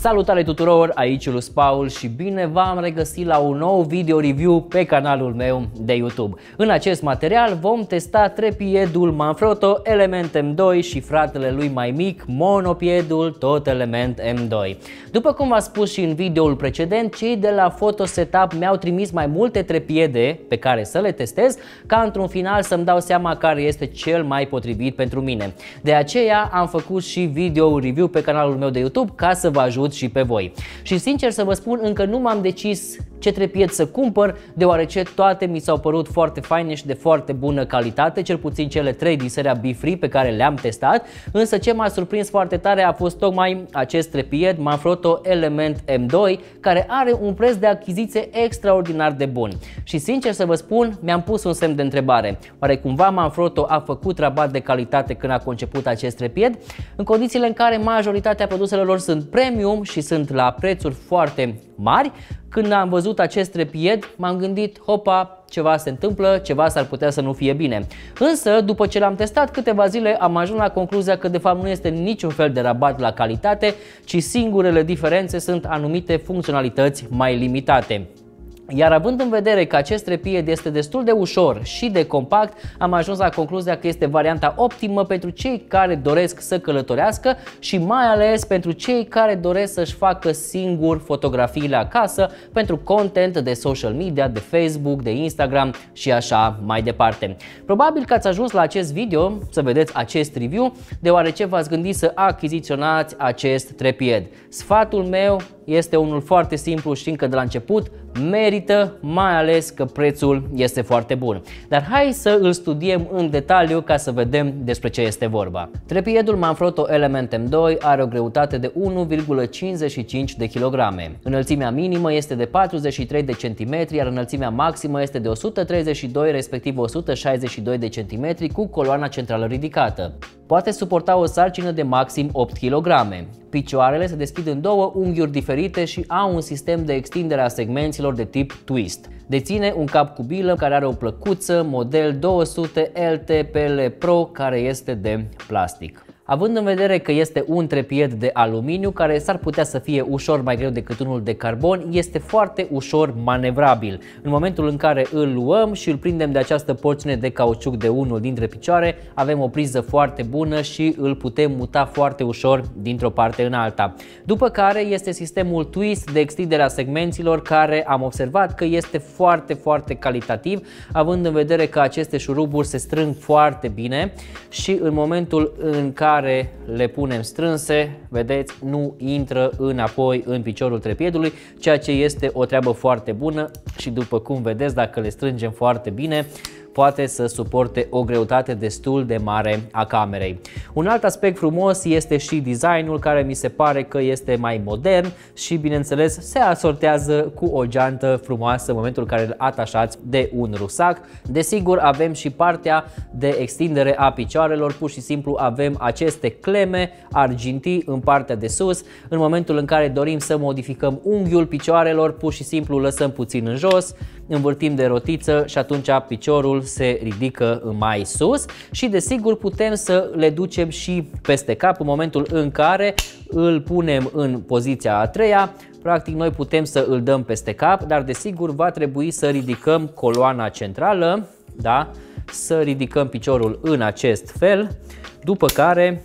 Salutare tuturor, aici Lus Paul și bine v-am regăsit la un nou video review pe canalul meu de YouTube. În acest material vom testa trepiedul Manfrotto Element M2 și fratele lui mai mic, monopiedul tot Element M2. După cum v-am spus și în videoul precedent, cei de la Photo Setup mi-au trimis mai multe trepiede pe care să le testez, ca într-un final să-mi dau seama care este cel mai potrivit pentru mine. De aceea am făcut și video review pe canalul meu de YouTube ca să vă ajut și pe voi. Și sincer să vă spun, încă nu m-am decis ce trepied să cumpăr, deoarece toate mi s-au părut foarte faine și de foarte bună calitate, cel puțin cele trei din seria B-Free pe care le-am testat, însă ce m-a surprins foarte tare a fost tocmai acest trepied Manfrotto Element M2, care are un preț de achiziție extraordinar de bun. Și sincer să vă spun, mi-am pus un semn de întrebare. Oare cumva Manfrotto a făcut rabat de calitate când a conceput acest trepied? În condițiile în care majoritatea produselor lor sunt premium și sunt la prețuri foarte mari, când am văzut acest trepied, m-am gândit, hopa, ceva se întâmplă, ceva s-ar putea să nu fie bine. Însă, după ce l-am testat câteva zile, am ajuns la concluzia că de fapt nu este niciun fel de rabat la calitate, ci singurele diferențe sunt anumite funcționalități mai limitate. Iar având în vedere că acest trepied este destul de ușor și de compact, am ajuns la concluzia că este varianta optimă pentru cei care doresc să călătorească și mai ales pentru cei care doresc să-și facă singur fotografiile acasă pentru content de social media, de Facebook, de Instagram și așa mai departe. Probabil că ați ajuns la acest video să vedeți acest review deoarece v-ați gândit să achiziționați acest trepied. Sfatul meu este unul foarte simplu și încă de la început merită, mai ales că prețul este foarte bun. Dar hai să îl studiem în detaliu ca să vedem despre ce este vorba. Trepiedul Manfrotto Element M2 are o greutate de 1,55 de kg. Înălțimea minimă este de 43 de cm, iar înălțimea maximă este de 132 respectiv 162 de cm cu coloana centrală ridicată. Poate suporta o sarcină de maxim 8 kg. Picioarele se deschid în două unghiuri diferite și au un sistem de extindere a segmenților de tip twist. Deține un cap cu bilă care are o plăcuță model 200 LTPL Pro care este de plastic. Având în vedere că este un trepied de aluminiu care s-ar putea să fie ușor mai greu decât unul de carbon, este foarte ușor manevrabil. În momentul în care îl luăm și îl prindem de această porțiune de cauciuc de unul dintre picioare, avem o priză foarte bună și îl putem muta foarte ușor dintr-o parte în alta. După care este sistemul twist de extindere a segmenților care am observat că este foarte, foarte calitativ, având în vedere că aceste șuruburi se strâng foarte bine și în momentul în care care le punem strânse, vedeți, nu intră înapoi în piciorul trepiedului, ceea ce este o treabă foarte bună și după cum vedeți, dacă le strângem foarte bine, poate să suporte o greutate destul de mare a camerei. Un alt aspect frumos este și designul care mi se pare că este mai modern și bineînțeles se asortează cu o geantă frumoasă în momentul în care îl atașați de un rusac. Desigur avem și partea de extindere a picioarelor, pur și simplu avem aceste cleme argintii în partea de sus. În momentul în care dorim să modificăm unghiul picioarelor, pur și simplu lăsăm puțin în jos, învârtim de rotiță și atunci piciorul se ridică mai sus și desigur putem să le ducem și peste cap în momentul în care îl punem în poziția a treia, practic noi putem să îl dăm peste cap, dar desigur va trebui să ridicăm coloana centrală, da? să ridicăm piciorul în acest fel, după care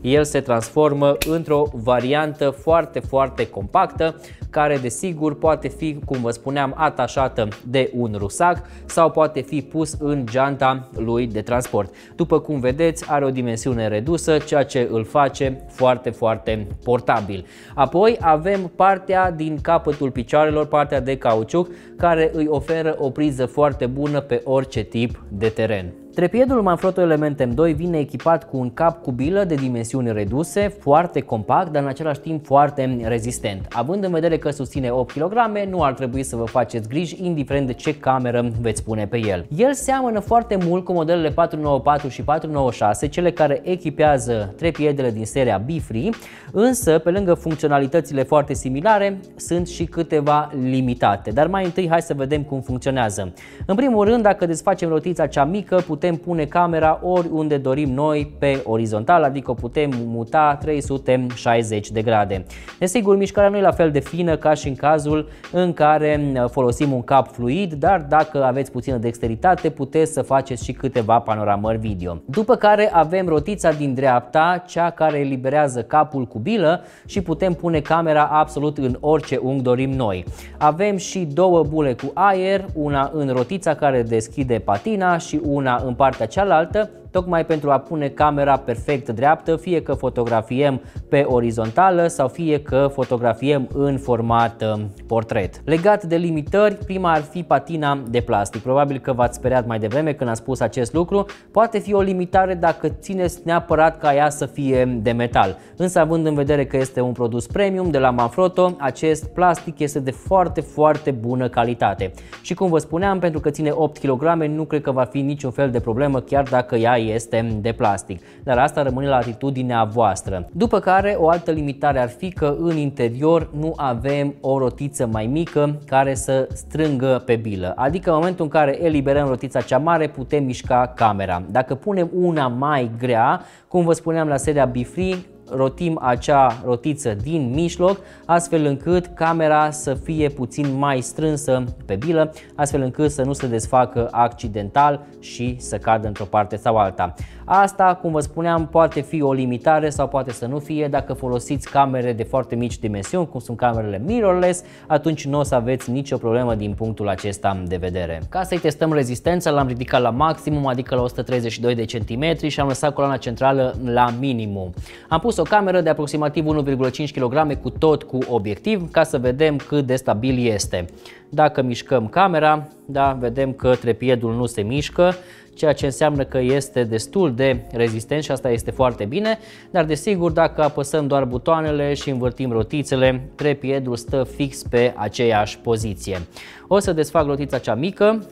el se transformă într-o variantă foarte, foarte compactă care desigur poate fi, cum vă spuneam, atașată de un rusac sau poate fi pus în geanta lui de transport. După cum vedeți, are o dimensiune redusă, ceea ce îl face foarte, foarte portabil. Apoi avem partea din capătul picioarelor, partea de cauciuc, care îi oferă o priză foarte bună pe orice tip de teren. Trepiedul Manfrotto Element M2 vine echipat cu un cap cu bilă de dimensiuni reduse, foarte compact, dar în același timp foarte rezistent. Având în vedere că susține 8 kg, nu ar trebui să vă faceți griji indiferent de ce cameră veți pune pe el. El seamănă foarte mult cu modelele 494 și 496, cele care echipează trepiedele din seria B-Free, însă pe lângă funcționalitățile foarte similare sunt și câteva limitate. Dar mai întâi hai să vedem cum funcționează. În primul rând, dacă desfacem rotița cea mică, putem putem pune camera oriunde dorim noi pe orizontal, adică o putem muta 360 de grade. Desigur, mișcarea nu e la fel de fină ca și în cazul în care folosim un cap fluid, dar dacă aveți puțină dexteritate, puteți să faceți și câteva panoramări video. După care avem rotița din dreapta, cea care eliberează capul cu bilă și putem pune camera absolut în orice unghi dorim noi. Avem și două bule cu aer, una în rotița care deschide patina și una în partea cealaltă tocmai pentru a pune camera perfect dreaptă, fie că fotografiem pe orizontală sau fie că fotografiem în format uh, portret. Legat de limitări, prima ar fi patina de plastic. Probabil că v-ați speriat mai devreme când am spus acest lucru. Poate fi o limitare dacă țineți neapărat ca ea să fie de metal. Însă având în vedere că este un produs premium de la Manfrotto, acest plastic este de foarte, foarte bună calitate. Și cum vă spuneam, pentru că ține 8 kg, nu cred că va fi niciun fel de problemă chiar dacă ea este de plastic, dar asta rămâne la atitudinea voastră. După care o altă limitare ar fi că în interior nu avem o rotiță mai mică care să strângă pe bilă, adică în momentul în care eliberăm rotița cea mare putem mișca camera. Dacă punem una mai grea, cum vă spuneam la seria Bifree, rotim acea rotiță din mijloc, astfel încât camera să fie puțin mai strânsă pe bilă, astfel încât să nu se desfacă accidental și să cadă într-o parte sau alta. Asta, cum vă spuneam, poate fi o limitare sau poate să nu fie. Dacă folosiți camere de foarte mici dimensiuni, cum sunt camerele mirrorless, atunci nu o să aveți nicio problemă din punctul acesta de vedere. Ca să-i testăm rezistența, l-am ridicat la maximum, adică la 132 de centimetri și am lăsat coloana centrală la minimum. Am pus o cameră de aproximativ 1,5 kg cu tot cu obiectiv ca să vedem cât de stabil este. Dacă mișcăm camera, da, vedem că trepiedul nu se mișcă, ceea ce înseamnă că este destul de rezistent și asta este foarte bine, dar desigur dacă apăsăm doar butoanele și învârtim rotițele, trepiedul stă fix pe aceeași poziție. O să desfac rotița cea mică,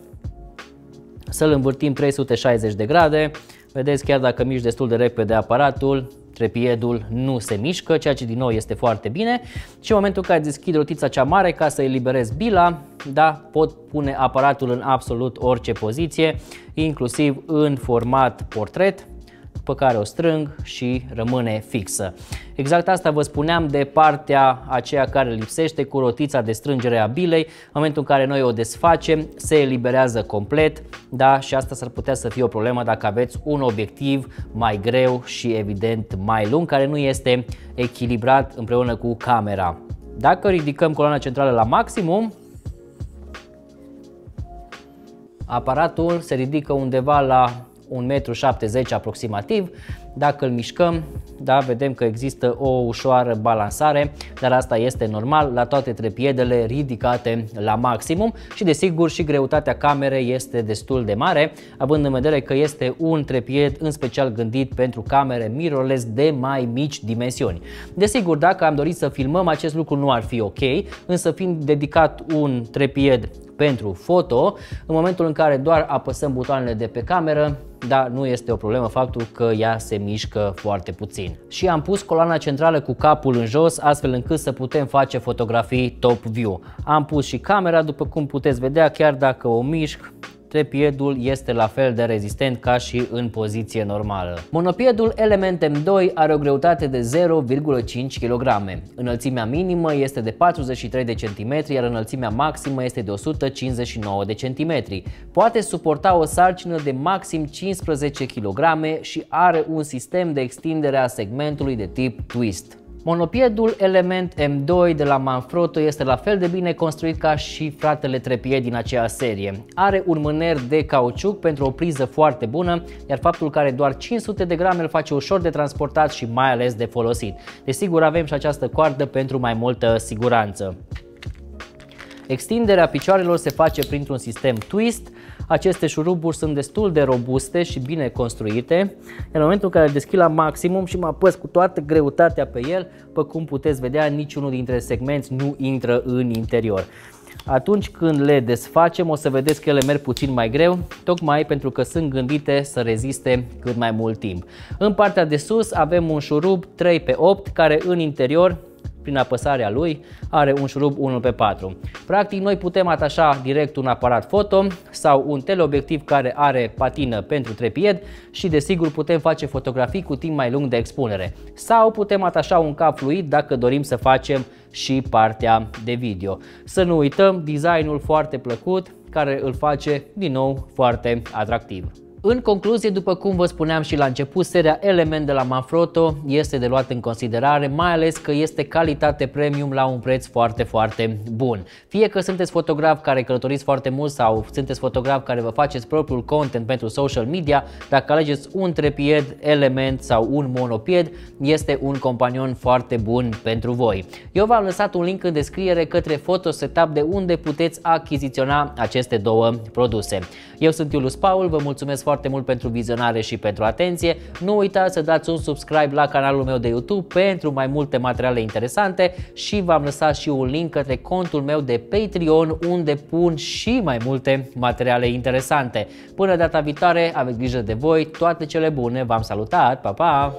să-l învârtim 360 de grade, vedeți chiar dacă mișc destul de repede aparatul, trepiedul nu se mișcă, ceea ce din nou este foarte bine. Și în momentul în care deschid rotița cea mare ca să eliberez bila, da, pot pune aparatul în absolut orice poziție, inclusiv în format portret, pe care o strâng și rămâne fixă. Exact asta vă spuneam de partea aceea care lipsește cu rotița de strângere a bilei. În momentul în care noi o desfacem, se eliberează complet da? și asta s-ar putea să fie o problemă dacă aveți un obiectiv mai greu și evident mai lung, care nu este echilibrat împreună cu camera. Dacă ridicăm coloana centrală la maximum, aparatul se ridică undeva la 1,70 m aproximativ. Dacă îl mișcăm, da, vedem că există o ușoară balansare, dar asta este normal la toate trepiedele ridicate la maximum și desigur și greutatea camerei este destul de mare, având în vedere că este un trepied în special gândit pentru camere mirrorless de mai mici dimensiuni. Desigur, dacă am dorit să filmăm, acest lucru nu ar fi ok, însă fiind dedicat un trepied pentru foto, în momentul în care doar apăsăm butoanele de pe cameră, dar nu este o problemă faptul că ea se mișcă foarte puțin. Și am pus coloana centrală cu capul în jos, astfel încât să putem face fotografii top view. Am pus și camera, după cum puteți vedea, chiar dacă o mișc, trepiedul este la fel de rezistent ca și în poziție normală. Monopiedul Element M2 are o greutate de 0,5 kg. Înălțimea minimă este de 43 de cm, iar înălțimea maximă este de 159 de cm. Poate suporta o sarcină de maxim 15 kg și are un sistem de extindere a segmentului de tip twist. Monopiedul Element M2 de la Manfrotto este la fel de bine construit ca și fratele trepied din aceea serie. Are un mâner de cauciuc pentru o priză foarte bună, iar faptul că are doar 500 de grame îl face ușor de transportat și mai ales de folosit. Desigur avem și această coardă pentru mai multă siguranță. Extinderea picioarelor se face printr-un sistem twist, aceste șuruburi sunt destul de robuste și bine construite. În momentul în care deschid la maximum și mă apăs cu toată greutatea pe el, pe cum puteți vedea, niciunul dintre segmenți nu intră în interior. Atunci când le desfacem o să vedeți că ele merg puțin mai greu, tocmai pentru că sunt gândite să reziste cât mai mult timp. În partea de sus avem un șurub 3x8 care în interior prin apăsarea lui, are un șurub 1 pe 4. Practic noi putem atașa direct un aparat foto sau un teleobiectiv care are patină pentru trepied și desigur putem face fotografii cu timp mai lung de expunere. Sau putem atașa un cap fluid dacă dorim să facem și partea de video. Să nu uităm designul foarte plăcut care îl face din nou foarte atractiv. În concluzie, după cum vă spuneam și la început, seria Element de la Manfrotto este de luat în considerare, mai ales că este calitate premium la un preț foarte, foarte bun. Fie că sunteți fotograf care călătoriți foarte mult sau sunteți fotograf care vă faceți propriul content pentru social media, dacă alegeți un trepied Element sau un monopied, este un companion foarte bun pentru voi. Eu v-am lăsat un link în descriere către Photosetup de unde puteți achiziționa aceste două produse. Eu sunt Iulus Paul, vă mulțumesc foarte mult pentru vizionare și pentru atenție. Nu uitați să dați un subscribe la canalul meu de YouTube pentru mai multe materiale interesante și v-am lăsat și un link către contul meu de Patreon unde pun și mai multe materiale interesante. Până data viitoare, aveți grijă de voi, toate cele bune, v-am salutat, pa, pa!